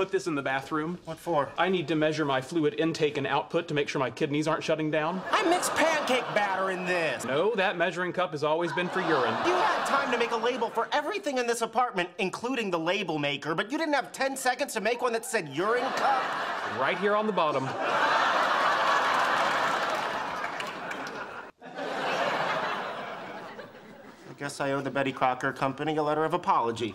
Put this in the bathroom. What for? I need to measure my fluid intake and output to make sure my kidneys aren't shutting down. I mix pancake batter in this. No, that measuring cup has always been for urine. You had time to make a label for everything in this apartment, including the label maker, but you didn't have 10 seconds to make one that said urine cup? Right here on the bottom. I guess I owe the Betty Crocker Company a letter of apology.